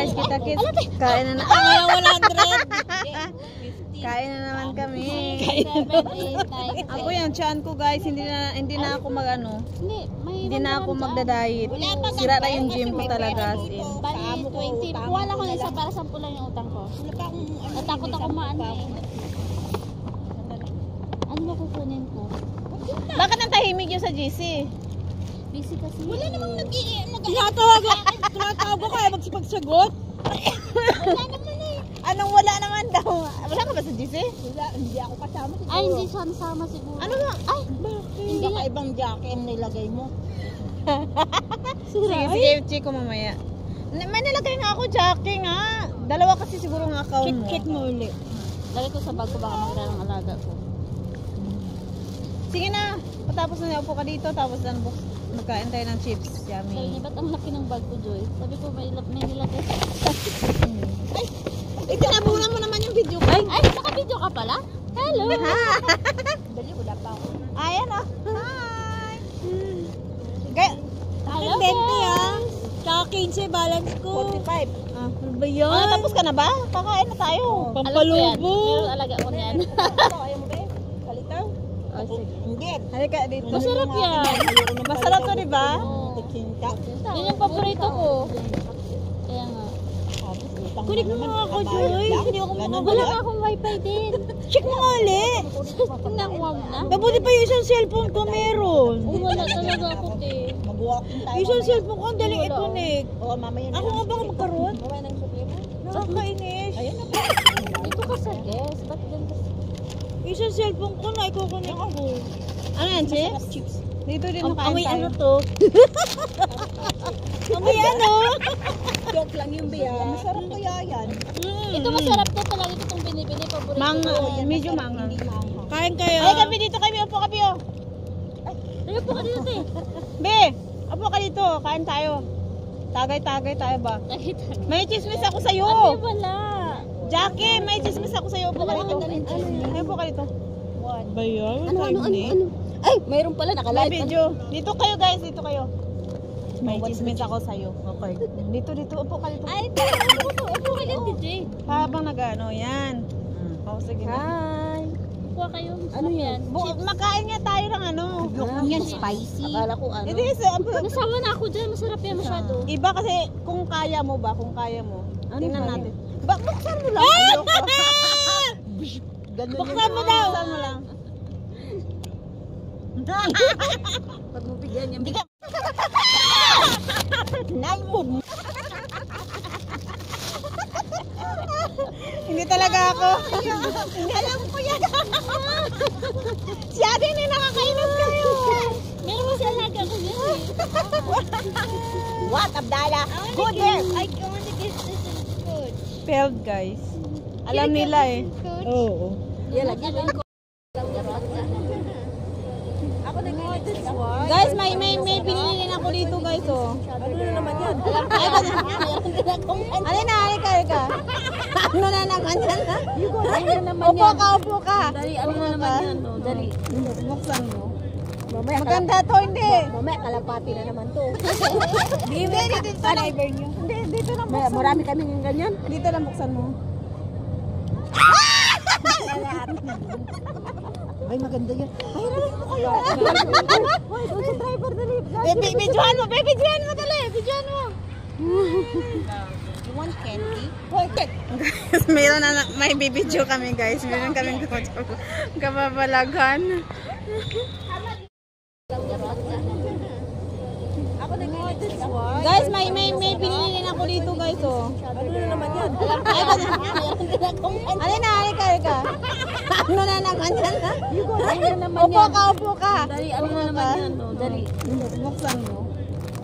Guys, kita kita. Kain na na. Kaya 100. Kain na naman kami. 7, 8, 9, Ako yung chan ko guys, hindi na hindi na ako magano. Hindi, Hindi na ako magda-diet. Sira na yung gym ko talaga as in. Bali, 20. Wala ko na isa para 10 lang yung utang ko. Natakot ako maano eh. Ano ba kukunin ko? Bakit ang tahimik yung sa GC? Busy kasi. Wala namang nag Tinatawag tinatawag ko kaya magsipagsagot. Wala naman eh. Anong wala naman daw? Wala ka ba sa GC? Wala, hindi ako kasama siguro. Ay, hindi siya nasama siguro. Ano ba? Ay, Hindi ka ibang jacket ang nilagay mo. Sige, sige, check ko mamaya. May nilagay nga ako, Jackie nga. Dalawa kasi siguro ng account mo. Kit-kit mo ulit. lagay ko sa bag ko baka makita ng alaga ko. Sige na. Patapos na upo ka dito, tapos ano, buk- magkain tayo ng chips. Sabi Yummy. niya, ba't ang laki ng bag ko, Joy? Sabi ko, may, may nilagay. Eh, tinabunan mo naman yung video ko. Ay, ay, naka-video ka pala? Hello! Dali, wala pa ako. Ayan oh. Hi! Kaya, Hello, Akin 20 guys. Tsaka 15 balance ko. 45. Ah, ano ba yan? Ah, tapos ka na ba? Kakain na tayo. Alam ko yan. Pampalubo. Meron alaga ko niyan. Ayaw mo ba eh? Kalitaw? Oh, sige. Hindi. Halika dito. Masarap yan. Masarap to, di ba? Oo. Tikinta. Yun yung paborito ko. Kaya nga. Kunik mo nga ako, Joy. Hindi ako Wala ka akong wifi din. Check mo nga ulit. Tingnan mo na. Mabuti pa yung isang cellphone ko meron. Oh, wala talaga ako, te. Mag-walking tayo. Yung isang cellphone ko, ang daling Wala. i-connect. Oo, mamaya Ako nga ba magkaroon? Mamaya ng mo. Nakakainis. Ayun na. Dito ka sa guest. Ba't isang cellphone ko na i-connect ako. Ano yan, chips? Dito din Am- nakain amoy tayo. ano to? amoy ano? Joke lang yung biya. Masarap kaya yan. Mm. Ito masarap to. Palagi ko itong binibili. Paborito Manga, ko. medyo manga. Kain kayo. Ay, kami dito kami. Upo kami, oh. Tayo po ka dito, te. Be, upo ka dito. Kain tayo. Tagay-tagay tayo ba? May chismis ako sa'yo. Ate, wala. Jackie, may chismis ako sa'yo. Upo ka dito. Ay, upo ka dito. ba yan? Ano, ano, ano, ano? Ay, mayroon pala. May Nakalive. video. Dito kayo guys, dito kayo. May chismis ako sa'yo. Okay. Dito, dito. Upo ka dito. Ay, te. Ano ko to? Upo ka din, DJ. Habang nag-ano, yan. Oh, sige na. Hi. Kuha kayo. Ano yan? Bu- makain nga tayo ng ano. Ah, yan, spicy. Akala ko ano. Hindi, sa, Nasawa na ako dyan. Masarap yan masyado. iba kasi kung kaya mo ba, kung kaya mo. Ano tingnan natin. Ba, buksan mo lang. Ganun Buksan mo daw. Buksan mo lang. Pag mo bigyan yan. Nalmog. Hindi talaga ako. Alam ko yan. si Ate na nakakainis kayo. Meron kasi alaga ko yan eh. What, Abdala? Go there. I want to get this Failed, guys. Alam nila eh. Oo. Lagyan ko. Guys, may may may binili din ako dito, guys, oh. Ano na naman yan? Ay, ano? Alin na, halika, halika. Ano na naman yan? Ano na naman Upo yan? ka, upo ka. Dali, ano na naman yan? No? Dali. Buksan mo. Mamaya, Maganda to, hindi. mamaya kalapati na naman to. Hindi, dito, dito lang. nyo. Hindi, dito lang buksan. Marami kaming ganyan. Dito lang buksan mo. Ay, maganda yan. Ay, rin mo kayo. Hoy, doon sa driver, dali. Baby, videohan mo, baby, videohan mo, dali. Videohan mo. You want candy? Guys, mayroon na, may bibidyo kami, guys. Mayroon kaming kababalagan. Guys, may may may binili din ako dito, guys, oh. Ano na naman yan? Ay, ano? Alin na, halika, halika. Ano na naman yan? Ano na naman Upo ka, upo ka. Dali, ano na naman yan? No? Dali. Buksan mo.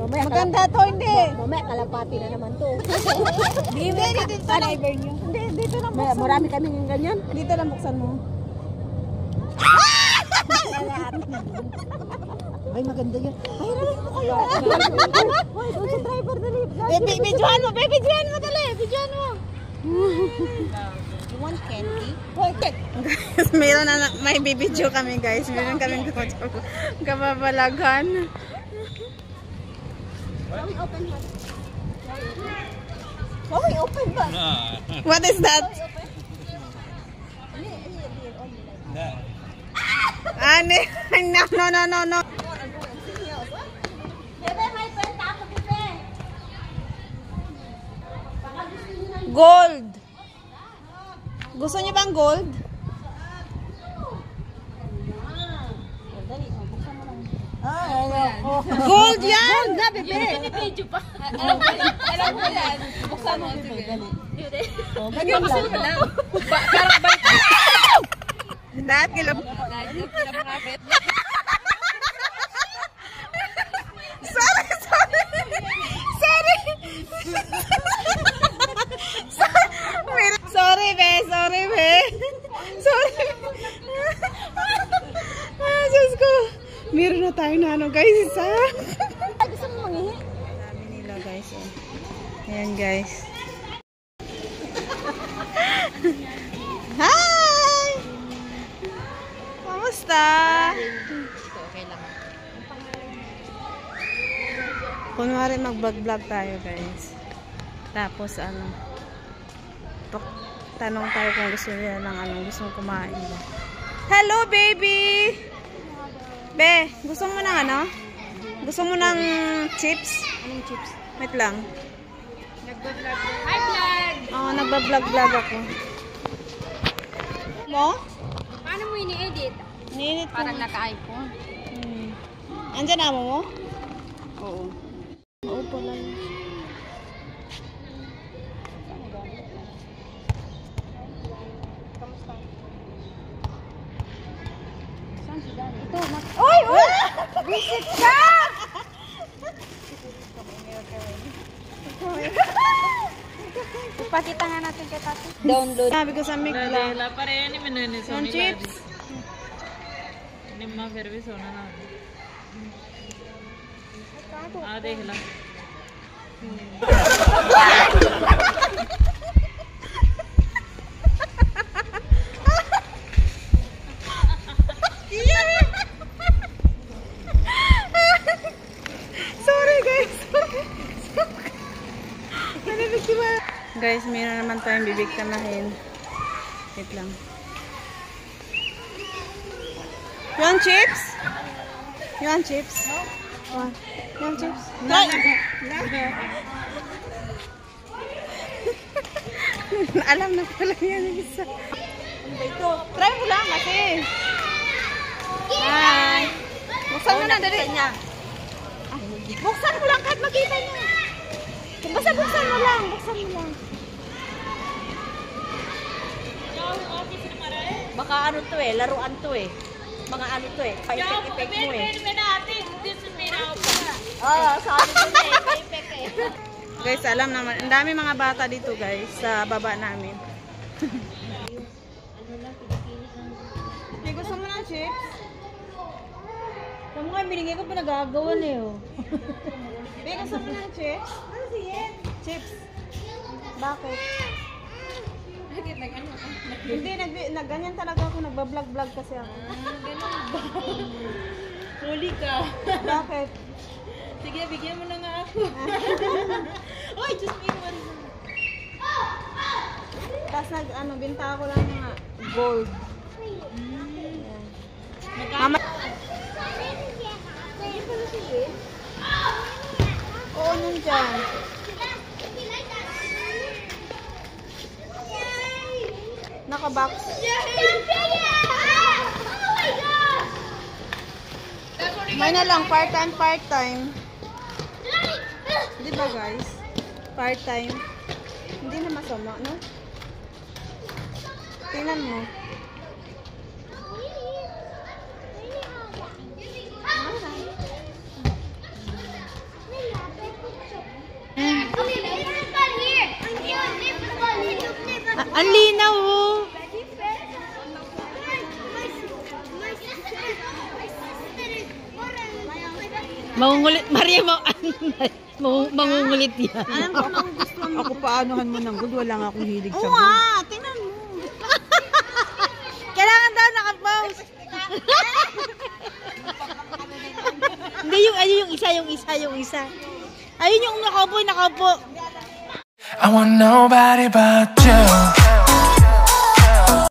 Mamaya, Maganda to, hindi. mamaya kalapati na naman to. Hindi, dito, lang. Hindi, dito lang buksan. Marami kaming ganyan. Dito lang buksan mo. Ay, maganda yan. Ay, rin mo kayo. Hoy, doon sa driver, dali. Baby, videohan mo, baby, videohan mo, dali. Videohan mo. You want candy? Guys, mayroon na, may bibidyo kami, guys. Mayroon kaming kababalagan. Hoy, What is that? Ane, no, no, no, no, no. Gold. Gusto niyo bang gold? Gold yan! Gold na, bebe. Buksan mo, sige. Ganyan lang. Lahat kila... Sorry, sorry. Sorry. Sorry, sorry, be. Sorry, be. Sorry. ah, Diyos ko. Meron na tayo na ano, guys, isa. Gusto mo mangihi? Dami nila, guys. Oh. Ayan, guys. Kamusta? Okay lang. Kunwari mag-vlog-vlog tayo, guys. Tapos, ano, tanong tayo kung gusto nila ng ano, gusto mo kumain. Hello, baby! Be, gusto mo ng ano? Gusto mo ng chips? Anong chips? Wait lang. Hi, vlog! Oo, oh, nagba-vlog-vlog ako. Mo? Paano mo ini-edit? Ninit Parang naka-iPhone. Hmm. Andyan amo mo? Oo. Oo pala yun. Ito, mat... Uy! Uy! Visit ka! Ipakita nga natin kay Tati. Download. Sabi ko sa Migla. Dala pa rin, minanay sa Migla. chips. ਨਿੰਮਾ ਫਿਰ ਵੀ ਸੋਹਣਾ ਨਾ ਆ ਦੇਖ ਲੈ Guys, meron naman tayong bibig kanahin. Wait lang. You want chips? You want chips? No. Want? You want chips? No. Alam na pala yan yung isa. Try mo lang kasi. Hi. Buksan mo na, dali. Buksan mo lang kahit makita niyo. Basta buksan mo lang, buksan mo lang. Baka ano to eh, laruan to eh. Mga ano to eh, pa-effect-effect mo eh. Oo, sabi ko na eh, pa-effect eh. Guys, alam naman, ang dami mga bata dito guys, sa baba namin. Hey, gusto mo ng chips? Kamu nga, binigay ko pinagagawa na eh. oh. Hey, gusto mo ng chips? Ano siya? Chips. Bakit? Bakit nag ano? Hindi, nag, nag, ganyan talaga ako. Nagbablog-vlog kasi ako. Ah, ganun ba? Huli ka. Bakit? Sige, bigyan mo na nga ako. Uy, just me one. Tapos nag, ano, binta ako lang mga gold. Yeah. Mama. Oo, oh, nun dyan. Naka-box. May na lang, part-time, part-time. Di ba guys? Part-time. Hindi na masama, no? Tingnan mo. Ang linaw, Mangungulit, Maria, ma Mangu- mangungulit yan. Alam ko nang gusto mo. Ako paanohan mo ng good, wala nga akong hilig Oo nga, tingnan mo. Kailangan daw naka-pause. Hindi yung, ayun yung isa, yung isa, yung isa. Ayun yung nakaupo, nakaupo. I want nobody but